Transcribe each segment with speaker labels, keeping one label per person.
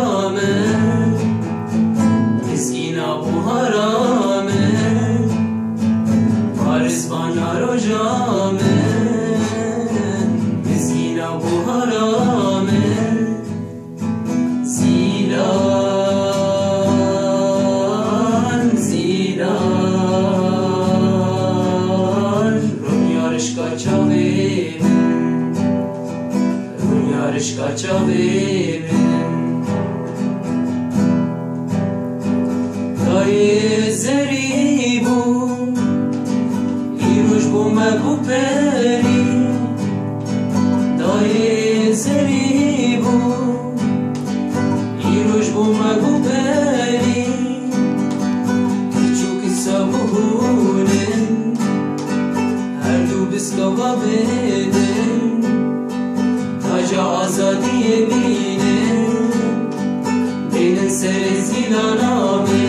Speaker 1: rojame Miskina bu harame Arismanya rojame Miskina bu harame Zilan, zilan Rum yarışka çalayım Rum biskava bedin Taca azadiye binin Benim sere zilaname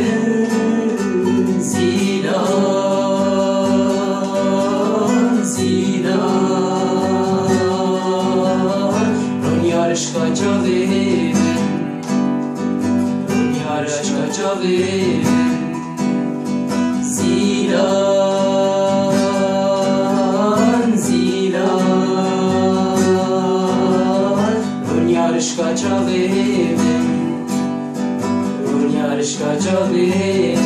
Speaker 1: Zilan, zilan yarışka çalayım Ron yarışka çalayım Zilan, zilan Ron yarışka çalayım Ron yarışka çalayım